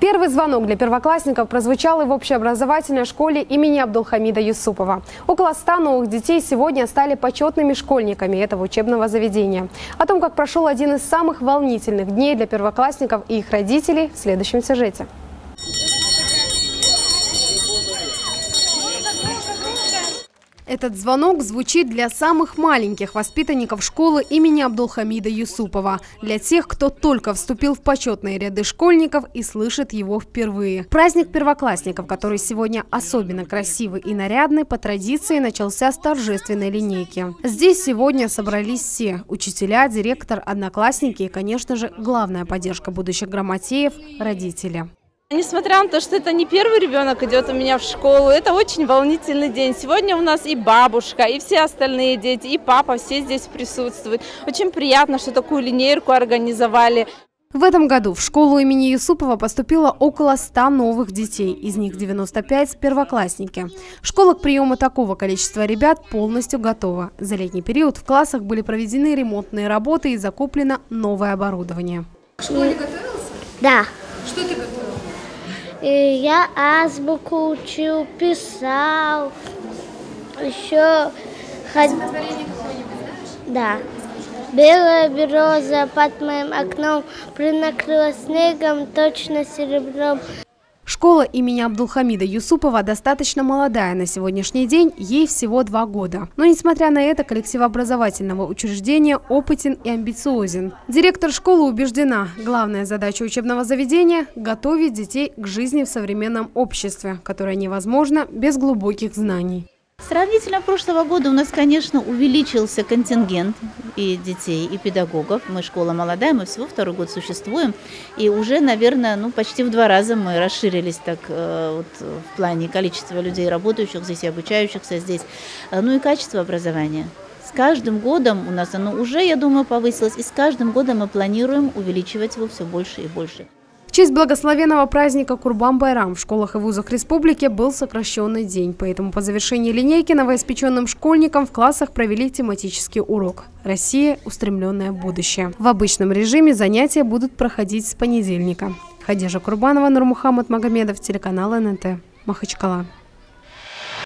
Первый звонок для первоклассников прозвучал и в общеобразовательной школе имени Абдулхамида Юсупова. Около 100 новых детей сегодня стали почетными школьниками этого учебного заведения. О том, как прошел один из самых волнительных дней для первоклассников и их родителей в следующем сюжете. Этот звонок звучит для самых маленьких воспитанников школы имени Абдулхамида Юсупова. Для тех, кто только вступил в почетные ряды школьников и слышит его впервые. Праздник первоклассников, который сегодня особенно красивый и нарядный, по традиции начался с торжественной линейки. Здесь сегодня собрались все – учителя, директор, одноклассники и, конечно же, главная поддержка будущих грамотеев – родители. Несмотря на то, что это не первый ребенок идет у меня в школу, это очень волнительный день. Сегодня у нас и бабушка, и все остальные дети, и папа, все здесь присутствуют. Очень приятно, что такую линейку организовали. В этом году в школу имени Юсупова поступило около 100 новых детей, из них 95 – первоклассники. Школа к приему такого количества ребят полностью готова. За летний период в классах были проведены ремонтные работы и закуплено новое оборудование. В школе готовился? Да. Что ты готовил? И я азбуку учил, писал, еще ход... Творение какое-нибудь знаешь? Да. Белая береза под моим окном принакрыла снегом, точно серебром. Школа имени Абдулхамида Юсупова достаточно молодая на сегодняшний день, ей всего два года. Но несмотря на это, коллектив образовательного учреждения опытен и амбициозен. Директор школы убеждена, главная задача учебного заведения – готовить детей к жизни в современном обществе, которое невозможно без глубоких знаний. Сравнительно прошлого года у нас, конечно, увеличился контингент и детей, и педагогов. Мы школа молодая, мы всего второй год существуем. И уже, наверное, ну, почти в два раза мы расширились так э, вот, в плане количества людей, работающих здесь и обучающихся здесь. Э, ну и качество образования. С каждым годом у нас оно уже, я думаю, повысилось, и с каждым годом мы планируем увеличивать его все больше и больше. В честь благословенного праздника Курбан-Байрам в школах и вузах республики был сокращенный день, поэтому по завершении линейки новоиспеченным школьникам в классах провели тематический урок «Россия. Устремленное будущее». В обычном режиме занятия будут проходить с понедельника. Хадижа Курбанова, Нурмухаммад Магомедов, телеканал ННТ, Махачкала.